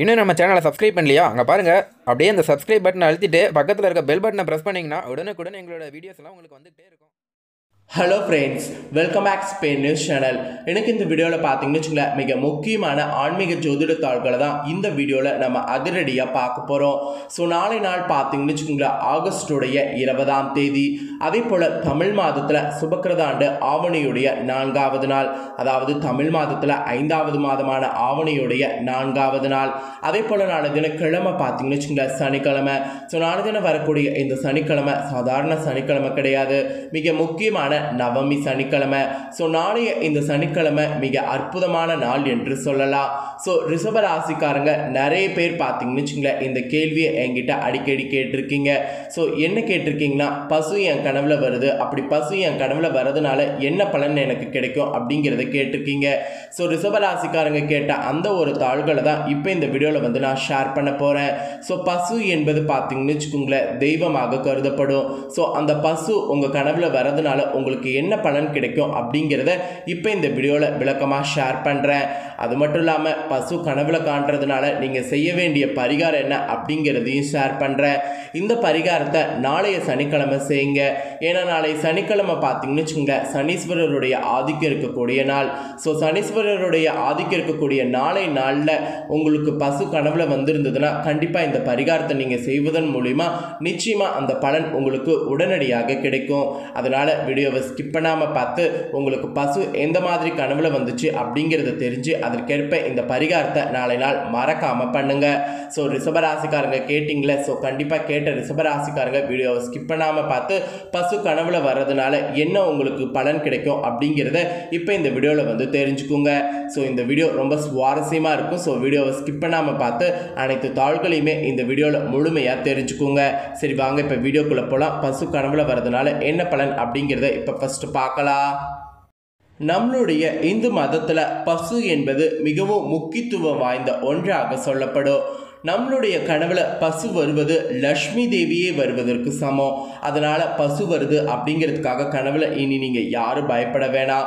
இன்னும் நம்ம சேனலை சப்ஸ்கிரைப் பண்ணலையா? அங்கே பாருங்கள் அப்படியே அந்த சப்ஸ்கிரைப் பட்டனை அழுத்திட்டு பக்கத்தில் இருக்க பெல் பட்டனை ப்ரெஸ் பண்ணிங்கன்னா உடனுக்குடன் எங்களோட வீடியோஸ்லாம் உங்களுக்கு வந்துகிட்டே இருக்கும். Hello friends welcome back Spain news channel எனக்கு இந்த வீடியோவில் பார்த்தீங்கன்னு வச்சுங்களேன் மிக முக்கியமான ஆன்மீக ஜோதிட தாள்களை தான் இந்த வீடியோவில் நம்ம அதிரடியாக பார்க்க போகிறோம் ஸோ நாளை நாள் பார்த்தீங்கன்னு வச்சுக்கோங்களேன் ஆகஸ்டுடைய இருபதாம் தேதி. அதே போல் தமிழ் மாதத்தில் சுபக்கிரதாண்டு ஆவணியுடைய நான்காவது நாள். அதாவது தமிழ் மாதத்தில் ஐந்தாவது மாதமான ஆவணியுடைய நான்காவது நாள். அதே போல் நாளை தினம் கிழமை பார்த்தீங்கன்னு வச்சுக்கோங்களேன் சனிக்கிழமை. ஸோ நாளை தினம் வரக்கூடிய இந்த சனிக்கிழமை சாதாரண சனிக்கிழமை கிடையாது. மிக முக்கியமான நவமி சனிக்கிழமை. ஸோ நாளைய இந்த சனிக்கிழமை மிக அற்புதமான நாள் என்று சொல்லலாம். ஸோ ரிஷப ராசிக்காரங்க நிறைய பேர் பார்த்தீங்கன்னு வச்சுங்களேன் இந்த கேள்வியை என்கிட்ட அடிக்கடி கேட்டிருக்கீங்க. ஸோ என்ன கேட்டிருக்கீங்கன்னா பசு என் கனவில் வருது. அப்படி பசு என் கனவில் வரதுனால என்ன பலன் எனக்கு கிடைக்கும் அப்படிங்கிறத கேட்டிருக்கீங்க. ஸோ ரிஷப ராசிக்காரங்க கேட்ட அந்த ஒரு தாள்களை தான் இப்போ இந்த வீடியோவில் வந்து நான் ஷேர் பண்ண போகிறேன் ஸோ பசு என்பது பார்த்தீங்கன்னு வச்சுக்கோங்களேன் தெய்வமாக கருதப்படும். ஸோ அந்த பசு உங்கள் கனவில் வரதுனால உங்கள் உங்களுக்கு என்ன பலன் கிடைக்கும் அப்படிங்கிறத இப்போ இந்த வீடியோவில் விளக்கமாக ஷேர் பண்ணுறேன் அது மட்டும் இல்லாமல் பசு கனவுல காண்றதுனால நீங்கள் செய்ய வேண்டிய பரிகாரம் என்ன அப்படிங்கிறதையும் ஷேர் பண்ணுறேன் இந்த பரிகாரத்தை நாளைய சனிக்கிழமை செய்யுங்க. ஏன்னா நாளை சனிக்கிழமை பார்த்தீங்கன்னு வச்சுக்கோங்க சனீஸ்வரருடைய ஆதிக்கம் இருக்கக்கூடிய நாள். ஸோ சனீஸ்வரருடைய ஆதிக்கம் இருக்கக்கூடிய நாளை நாளில் உங்களுக்கு பசு கனவுல வந்திருந்ததுன்னா கண்டிப்பாக இந்த பரிகாரத்தை நீங்கள் செய்வதன் மூலிமா நிச்சயமாக அந்த பலன் உங்களுக்கு உடனடியாக கிடைக்கும். அதனால் வீடியோவை ஸ்கிப் பண்ணாமல் பார்த்து உங்களுக்கு பசு எந்த மாதிரி கனவுல வந்துச்சு அப்படிங்கிறத தெரிஞ்சு அதற்கேற்ப இந்த பரிகாரத்தை நாளை நாள் மறக்காமல் பண்ணுங்கள் ஸோ ரிஷபராசிக்காரங்க கேட்டிங்களே ஸோ கண்டிப்பாக கேட்ட ரிஷபராசிக்காரங்க வீடியோவை ஸ்கிப் பண்ணாமல் பார்த்து பசு கனவுல வர்றதுனால என்ன உங்களுக்கு பலன் கிடைக்கும் அப்படிங்கிறத இப்போ இந்த வீடியோவில் வந்து தெரிஞ்சுக்குங்க. ஸோ இந்த வீடியோ ரொம்ப சுவாரஸ்யமாக இருக்கும். ஸோ வீடியோவை ஸ்கிப் பண்ணாமல் பார்த்து அனைத்து தாள்களையுமே இந்த வீடியோவில் முழுமையாக தெரிஞ்சுக்குங்க. சரி வாங்க இப்போ வீடியோக்குள்ளே போகலாம் பசு கனவுல வர்றதுனால என்ன பலன் அப்படிங்கிறத இப்போ ஃபஸ்ட்டு பார்க்கலாம். நம்மளுடைய இந்து மதத்தில் பசு என்பது மிகவும் முக்கியத்துவம் வாய்ந்த ஒன்றாக சொல்லப்படும். நம்மளுடைய கனவுல பசு வருவது லக்ஷ்மி தேவியே வருவதற்கு சமம். அதனால பசு வருது அப்படிங்கிறதுக்காக கனவுல இனி நீங்க யாரும் பயப்பட வேணாம்.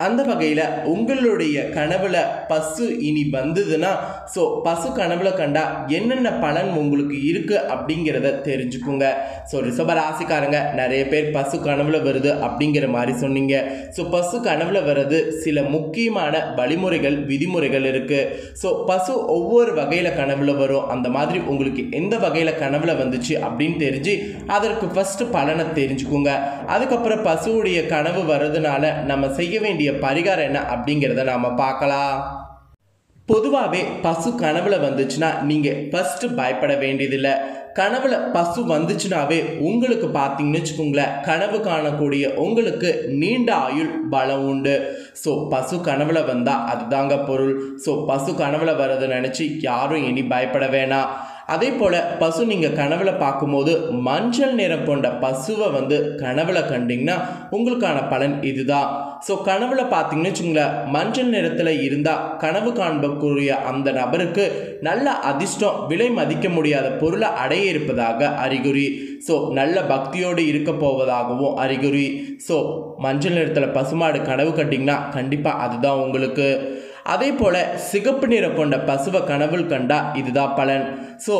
அந்த வகையில் உங்களுடைய கனவுல பசு இனி வந்ததுன்னா ஸோ பசு கனவுல கண்டா என்னென்ன பலன் உங்களுக்கு இருக்கு அப்படிங்கிறத தெரிஞ்சுக்குங்க. ஸோ ரிஷபராசிக்காரங்க நிறைய பேர் பசு கனவுல வருது அப்படிங்கிற மாதிரி சொன்னீங்க. ஸோ பசு கனவுல வர்றது சில முக்கியமான வழிமுறைகள் விதிமுறைகள் இருக்கு. ஸோ பசு ஒவ்வொரு வகையில் கனவுல வரும். அந்த மாதிரி உங்களுக்கு எந்த வகையில் கனவுல வந்துச்சு அப்படின்னு தெரிஞ்சு அதற்கு ஃபர்ஸ்ட் பலனை தெரிஞ்சுக்குங்க. அதுக்கப்புறம் பசுவுடைய கனவு வர்றதுனால நம்ம செய்ய வேண்டிய பரிகாரம் என்ன அப்படிங்கிறத நாம் பார்க்கலாம். பொதுவாகவே பசு கனவுல வந்துச்சுன்னா நீங்கள் ஃபஸ்ட்டு பயப்பட வேண்டியதில்லை. கனவுல பசு வந்துச்சுனாவே உங்களுக்கு பார்த்தீங்கன்னு வச்சுக்கோங்களேன் கனவு காணக்கூடிய உங்களுக்கு நீண்ட ஆயுள் பலம் உண்டு. ஸோ பசு கனவுல வந்தால் அதுதாங்க பொருள். ஸோ பசு கனவுல வர்றதை நினச்சி யாரும் இனி பயப்பட வேணாம். அதே போல் பசு நீங்கள் கனவில் பார்க்கும்போது மஞ்சள் நிறம் கொண்ட பசுவை வந்து கனவில் கண்டிங்கன்னா உங்களுக்கான பலன் இதுதான். ஸோ கனவில் பார்த்தீங்கன்னு வச்சுங்களேன் மஞ்சள் நிறத்தில் இருந்தால் கனவு காண்பக்கூடிய அந்த நபருக்கு நல்ல அதிர்ஷ்டம் விலை மதிக்க முடியாத பொருளை அடைய இருப்பதாக அறிகுறி. ஸோ நல்ல பக்தியோடு இருக்க போவதாகவும் அறிகுறி. ஸோ மஞ்சள் நிறத்தில் பசுமாடு கனவு கட்டிங்கன்னா கண்டிப்பாக அதுதான் உங்களுக்கு. அதே போல் சிகப்பு நிறம் கொண்ட பசுவை கனவுள் கண்டா இதுதான் பலன். ஸோ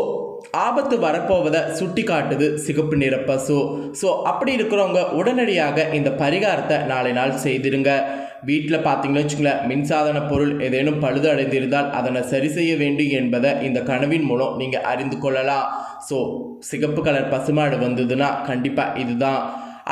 ஆபத்து வரப்போவதை சுட்டி காட்டுது சிகப்பு நிற பசு. ஸோ அப்படி இருக்கிறவங்க உடனடியாக இந்த பரிகாரத்தை நாளை நாள் செய்திருங்க. வீட்டில் பார்த்தீங்கன்னு வச்சுங்களேன் மின்சாதன பொருள் ஏதேனும் பழுது அடைந்திருந்தால் அதனை சரி செய்ய வேண்டும் என்பதை இந்த கனவின் மூலம் நீங்கள் அறிந்து கொள்ளலாம். ஸோ சிகப்பு கலர் பசுமாடு வந்ததுன்னா கண்டிப்பாக இதுதான்.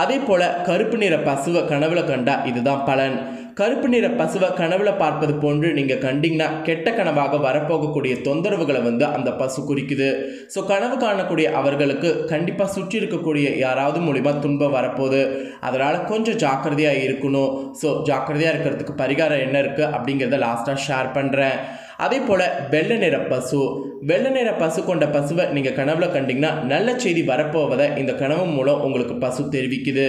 அதே போல் கருப்பு நிற பசுவை கனவுல கண்டா இதுதான் பலன். கருப்பு நிற பசுவை கனவுல பார்ப்பது போன்று நீங்கள் கண்டிங்கன்னா கெட்ட கனவாக வரப்போகக்கூடிய தொந்தரவுகளை வந்து அந்த பசு குறிக்குது. ஸோ கனவு காணக்கூடிய அவர்களுக்கு கண்டிப்பாக சுற்றி இருக்கக்கூடிய யாராவது மூலிமா துன்பம் வரப்போகுது. அதனால் கொஞ்சம் ஜாக்கிரதையாக இருக்கணும். ஸோ ஜாக்கிரதையாக இருக்கிறதுக்கு பரிகாரம் என்ன இருக்குது அப்படிங்கிறத லாஸ்ட்டாக ஷேர் பண்ணுறேன் அதே போல் வெள்ளை நிற பசு வெள்ளை நிற பசு கொண்ட பசுவை நீங்கள் கனவுல கண்டிங்கன்னா நல்ல செய்தி வரப்போவதை இந்த கனவு மூலம் உங்களுக்கு பசு தெரிவிக்குது.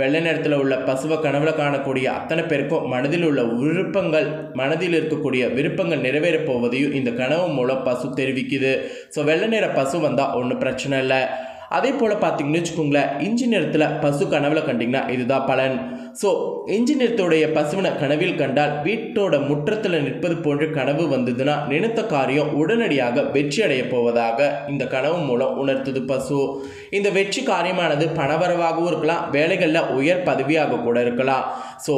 வெள்ளை நிறத்தில் உள்ள பசுவை கனவுல காணக்கூடிய அத்தனை பேருக்கும் மனதில் உள்ள விருப்பங்கள் மனதில் இருக்கக்கூடிய விருப்பங்கள் நிறைவேறப் போவதையும் இந்த கனவு மூலம் பசு தெரிவிக்குது. ஸோ வெள்ளை நிற பசு வந்தால் ஒன்றும் பிரச்சனை இல்லை. அதே போல் பார்த்தீங்கன்னு வச்சுக்கோங்களேன் இஞ்சி நிறத்தில் பசு கனவில் கண்டிங்கன்னா இதுதான் பலன். ஸோ இஞ்சி நிறத்துடைய பசுவினை கனவில் கண்டால் வீட்டோட முற்றத்தில் நிற்பது போன்ற கனவு வந்ததுன்னா நினைத்த காரியம் உடனடியாக வெற்றி அடைய போவதாக இந்த கனவு மூலம் உணர்த்துது பசு. இந்த வெற்றி காரியமானது பணவரவாகவும் இருக்கலாம் வேலைகளில் உயர் பதவியாக கூட இருக்கலாம். ஸோ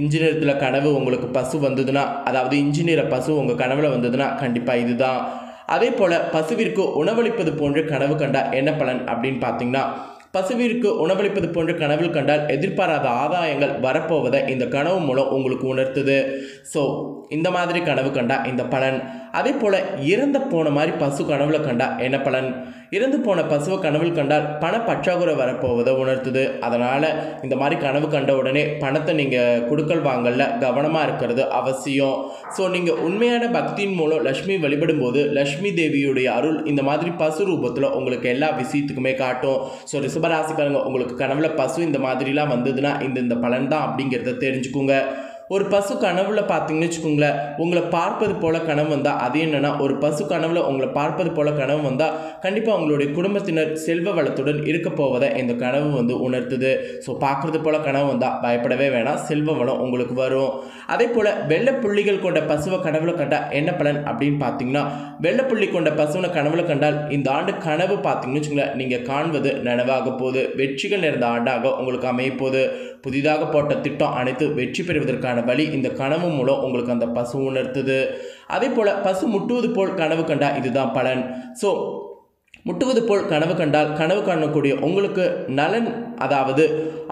இன்ஜினியரத்தில் கனவு உங்களுக்கு பசு வந்ததுன்னா அதாவது இன்ஜினியரை பசு உங்கள் கனவில் வந்ததுன்னா கண்டிப்பாக இதுதான். அதே போல் பசுவிற்கு உணவளிப்பது போன்ற கனவு கண்டா என்ன பலன் அப்படின்னு பார்த்தீங்கன்னா பசுவிற்கு உணவளிப்பது போன்ற கனவில் கண்டால் எதிர்பாராத ஆதாயங்கள் வரப்போவதை இந்த கனவு மூலம் உங்களுக்கு உணர்த்துது. ஸோ இந்த மாதிரி கனவு கண்டால் இந்த பலன் அதே போல் இறந்து போன மாதிரி பசு கனவுல கண்டா என்ன பலன்? இறந்து போன பசுவை கனவில் கண்டால் பண பற்றாக்குறை வரப்போவதை உணர்த்துது. அதனால் இந்த மாதிரி கனவு கண்ட உடனே பணத்தை நீங்கள் கொடுக்கல் வாங்கல கவனமாக இருக்கிறது அவசியம். ஸோ நீங்கள் உண்மையான பக்தியின் மூலம் லக்ஷ்மி வழிபடும் போது லக்ஷ்மி தேவியுடைய அருள் இந்த மாதிரி பசு ரூபத்தில் உங்களுக்கு எல்லா விஷயத்துக்குமே காட்டும். ஸோ ரிஷபராசிக்காரங்க உங்களுக்கு கனவுல பசு இந்த மாதிரிலாம் வந்ததுன்னா இந்த இந்த பலன் தான் அப்படிங்கிறத தெரிஞ்சுக்குங்க. ஒரு பசு கனவுல பார்த்தீங்கன்னு வச்சுக்கோங்களேன் உங்களை பார்ப்பது போல கனவு வந்தால் அது என்னென்னா ஒரு பசு கனவுல உங்களை பார்ப்பது போல கனவு வந்தால் கண்டிப்பாக உங்களுடைய குடும்பத்தினர் செல்வ வளத்துடன் இருக்க போவதை இந்த கனவு வந்து உணர்த்துது. ஸோ பார்க்குறது போல கனவு வந்தால் பயப்படவே வேணாம் செல்வ வளம் உங்களுக்கு வரும். அதே போல் வெள்ளை புள்ளிகள் கொண்ட பசுவை கனவுல கண்டால் என்ன பலன் அப்படின்னு பார்த்தீங்கன்னா வெள்ளை புள்ளி கொண்ட பசுவனை கனவுல கண்டால் இந்த ஆண்டு கனவு பார்த்தீங்கன்னு வச்சுக்கோங்களேன் நீங்கள் காண்பது நனவாக போகுது. வெற்றிகள் நிறைந்த ஆண்டாக உங்களுக்கு அமைய போகுது. புதிதாக போட்ட திட்டம் அனைத்து வெற்றி பெறுவதற்கான வழி இந்த கனவு மூலம் உங்களுக்கு அந்த பசு உணர்த்துது. அதே போல் பசு முட்டுவது போல் கனவு கண்டா இதுதான் பலன். ஸோ முட்டுவது போல் கனவு கண்டால் கனவு காணக்கூடிய உங்களுக்கு நலன் அதாவது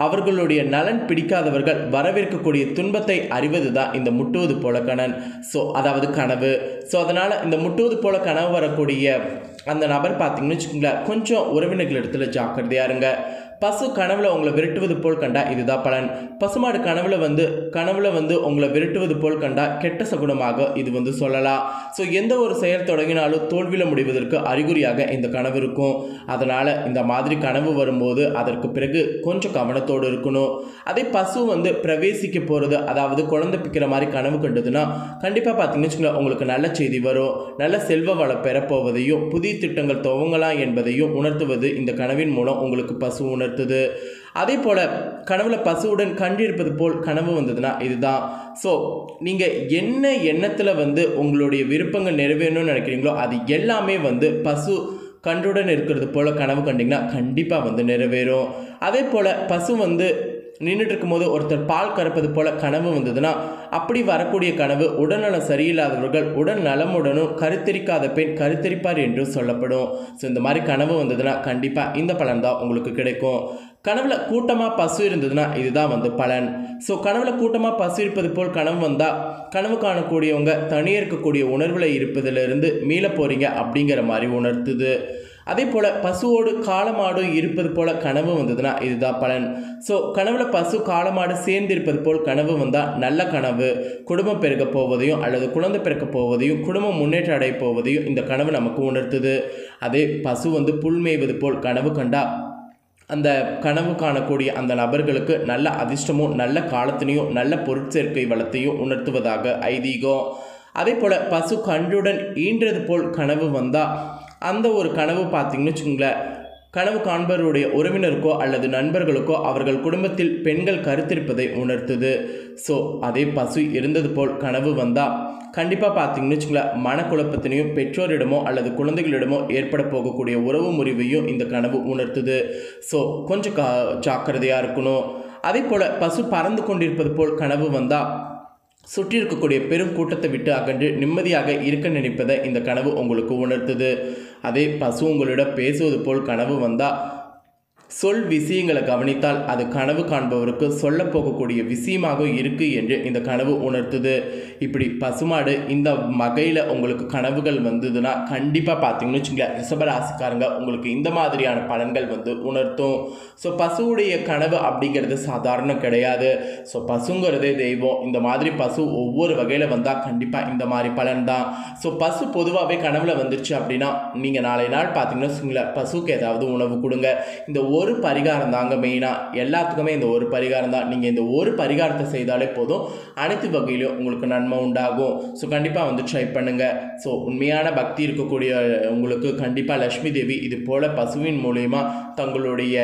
அவர்களுடைய நலன் பிடிக்காதவர்கள் வரவேற்கக்கூடிய துன்பத்தை அறிவது தான் இந்த முட்டுவது போல கணன் ஸோ அதாவது கனவு. ஸோ அதனால் இந்த முட்டுவது போல கனவு வரக்கூடிய அந்த நபர் பார்த்தீங்கன்னு வச்சுக்கோங்களேன் கொஞ்சம் உறவினர்கள் இடத்துல ஜாக்கிரதையாக இருங்க. பசு கனவுல உங்களை விரட்டுவது போல் கண்டா இதுதான் பலன். பசுமாடு கனவுல வந்து கனவுல வந்து உங்களை விரட்டுவது போல் கண்டா கெட்ட சகுனமாக இது வந்து சொல்லலாம். ஸோ எந்த ஒரு செயல் தொடங்கினாலும் தோல்வியில் முடிவதற்கு அறிகுறியாக இந்த கனவு இருக்கும். அதனால் இந்த மாதிரி கனவு வரும்போது அதற்கு பிறகு கொஞ்சம் கவனத்தோடு இருக்கணும். அதே பசு வந்து பிரவேசிக்க போகிறது அதாவது குழந்தை பிக்கிற மாதிரி கனவு கண்டதுன்னா கண்டிப்பாக பார்த்தீங்கன்னு வச்சுக்கோங்களேன் உங்களுக்கு நல்ல செய்தி வரும். நல்ல செல்வ வளம் பெறப்போவதையும் புதிய திட்டங்கள் துவங்கலாம் என்பதையும் உணர்த்துவது இந்த கனவின் மூலம் உங்களுக்கு பசு உணர்த்துது. அதே போல் கனவில் பசுவுடன் கண்டிருப்பது போல் கனவு வந்ததுன்னா இதுதான். ஸோ நீங்கள் என்ன எண்ணத்தில் வந்து உங்களுடைய விருப்பங்கள் நிறைவேறணும்னு நினைக்கிறீங்களோ அது எல்லாமே வந்து பசு கன்றுடன் இருக்கிறது போல் கனவு கண்டிங்கன்னா கண்டிப்பாக வந்து நிறைவேறும். அதே போல் பசு வந்து நின்றுட்டு இருக்கும்போது ஒருத்தர் பால் கறப்பது போல கனவு வந்ததுன்னா அப்படி வரக்கூடிய கனவு உடல்நலம் சரியில்லாதவர்கள் உடல் நலமுடனும் கருத்தரிக்காத பெண் கருத்தரிப்பார் என்றும் சொல்லப்படும். ஸோ இந்த மாதிரி கனவு வந்ததுன்னா கண்டிப்பாக இந்த பலன் தான் உங்களுக்கு கிடைக்கும். கனவுல கூட்டமாக பசு இருந்ததுன்னா இதுதான் வந்து பலன். ஸோ கனவுல கூட்டமாக பசு இருப்பது போல் கனவு வந்தால் கனவு காணக்கூடியவங்க தனியாக இருக்கக்கூடிய உணர்வில் இருப்பதிலிருந்து மீள போகிறீங்க அப்படிங்கிற மாதிரி உணர்த்துது. அதே போல் பசுவோடு காலமாடும் இருப்பது போல கனவு வந்ததுன்னா இதுதான் பலன். ஸோ கனவுல பசு காலமாடு சேர்ந்து இருப்பது போல் கனவு வந்தால் நல்ல கனவு. குடும்பம் பெருக போவதையும் அல்லது குழந்தை பிறக்க போவதையும் குடும்பம் முன்னேற்றம் அடைய போவதையும் இந்த கனவு நமக்கு உணர்த்துது. அதே பசு வந்து புல் மேய்வது போல் கனவு கண்டா அந்த கனவு காணக்கூடிய அந்த நபர்களுக்கு நல்ல அதிர்ஷ்டமும் நல்ல காலத்தினையும் நல்ல பொருட்சேர்க்கை வளத்தையும் உணர்த்துவதாக ஐதீகம். அதே போல் பசு கன்றுடன் ஈன்றது போல் கனவு வந்தால் அந்த ஒரு கனவு பார்த்தீங்கன்னு வச்சுக்கோங்களேன். கனவு காண்பவருடைய உறவினருக்கோ அல்லது நண்பர்களுக்கோ அவர்கள் குடும்பத்தில் பெண்கள் கருத்திருப்பதை உணர்த்துது. ஸோ அதே பசு இருந்தது போல் கனவு வந்தால் கண்டிப்பாக பார்த்தீங்கன்னு வச்சுங்களேன் மனக்குழப்பத்தினையும் பெற்றோரிடமோ அல்லது குழந்தைகளிடமோ ஏற்பட போகக்கூடிய உறவு முறிவையும் இந்த கனவு உணர்த்துது. ஸோ கொஞ்சம் கா ஜாக்கிரதையாக இருக்கணும். அதே போல் பசு பறந்து கொண்டிருப்பது போல் கனவு வந்தால் சுற்றி இருக்கக்கூடிய பெரும் கூட்டத்தை விட்டு அகன்று நிம்மதியாக இருக்க நினைப்பதை இந்த கனவு உங்களுக்கு உணர்த்துது. அதே பசு உங்களிடம் பேசுவது போல் கனவு வந்தால் சொல் விஷயங்களை கவனித்தால் அது கனவு காண்பவருக்கு சொல்ல போகக்கூடிய விஷயமாக இருக்குது என்று இந்த கனவு உணர்த்துது. இப்படி பசுமாடு இந்த வகையில் உங்களுக்கு கனவுகள் வந்ததுன்னா கண்டிப்பாக பார்த்தீங்கன்னு வச்சுங்களேன் ரிஷபராசிக்காரங்க உங்களுக்கு இந்த மாதிரியான பலன்கள் வந்து உணர்த்தும். ஸோ பசுவுடைய கனவு அப்படிங்கிறது சாதாரணம் கிடையாது. ஸோ பசுங்கிறதே தெய்வம். இந்த மாதிரி பசு ஒவ்வொரு வகையில் வந்தால் கண்டிப்பாக இந்த மாதிரி பலன் தான். ஸோ பசு பொதுவாகவே கனவில் வந்துருச்சு அப்படின்னா நீங்கள் நாளை நாள் பார்த்தீங்கன்னா வச்சுங்களேன் பசுக்கு ஏதாவது உணவு கொடுங்க. இந்த ஒரு பரிகாரம் தாங்க மெயினாக எல்லாத்துக்குமே இந்த ஒரு பரிகாரம் தான். நீங்கள் இந்த ஒரு பரிகாரத்தை செய்தாலே போதும். அனைத்து வகையிலும் உங்களுக்கு நன்மை உண்டாகும். ஸோ கண்டிப்பாக வந்து ட்ரை பண்ணுங்கள் ஸோ உண்மையான பக்தி இருக்கக்கூடிய உங்களுக்கு கண்டிப்பாக லக்ஷ்மி தேவி இது போல் பசுவின் மூலயமா தங்களுடைய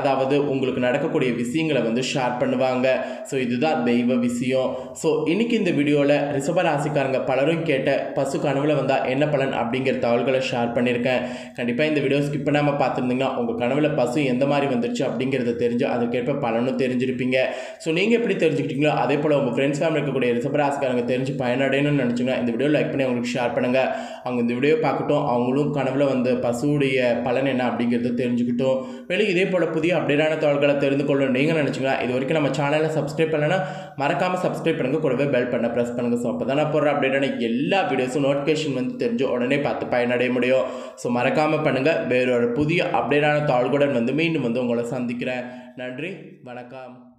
அதாவது உங்களுக்கு நடக்கக்கூடிய விஷயங்களை வந்து ஷேர் பண்ணுவாங்க. ஸோ இதுதான் தெய்வ விஷயம். ஸோ இன்றைக்கி இந்த வீடியோவில் ரிஷப ராசிக்காரங்க பலரும் கேட்ட பசு கனவில் வந்தால் என்ன பலன் அப்படிங்கிற தகவல்களை ஷேர் பண்ணியிருக்கேன். கண்டிப்பாக இந்த வீடியோ ஸ்கிப் பண்ணாமல் பார்த்துருந்தீங்கன்னா உங்கள் கனவில் பசு எந்த மாதிரி வந்துருச்சு அப்படிங்கிறத தெரிஞ்சு அதுக்கேற்ப பலனும் தெரிஞ்சிருப்பீங்க. ஸோ நீங்கள் எப்படி தெரிஞ்சுக்கிட்டீங்களோ அதே போல் உங்கள் ஃப்ரெண்ட்ஸ் ஃபேமிலி இருக்கக்கூடிய ரிஷபராசிக்காரங்க தெரிஞ்சு பயனடையணும்னு நினச்சிங்கன்னா இந்த வீடியோ லைக் பண்ணி அவங்களுக்கு ஷேர் பண்ணுங்கள் அவங்க இந்த வீடியோ பார்க்கட்டும். அவங்களும் கனவில் வந்து பசுவுடைய பலன் என்ன அப்படிங்கிறத தெரிஞ்சுக்கிட்டோம். மேலும் இதே போல் புதிய அப்டேட்டான தகவல்களை தெரிந்து கொள்ளணும் நீங்கள் நினச்சிங்களா? இது வரைக்கும் நம்ம சேனலை சப்ஸ்கிரைப் பண்ணலன்னா மறக்காமல் சப்ஸ்கிரைப் பண்ணுங்கள் கூடவே பெல் பண்ண ப்ரெஸ் பண்ணுங்கள் ஸோ அப்போ தான் நான் போடுற அப்டேட்டான எல்லா வீடியோஸும் நோட்டிஃபிகேஷன் வந்து தெரிஞ்சு உடனே பார்த்து பயனடைய முடியும். ஸோ மறக்காமல் பண்ணுங்கள் வேறொரு புதிய அப்டேட்டான தாள்களுடன் வந்து மீண்டும் வந்து உங்களை சந்திக்கிறேன். நன்றி. வணக்கம்.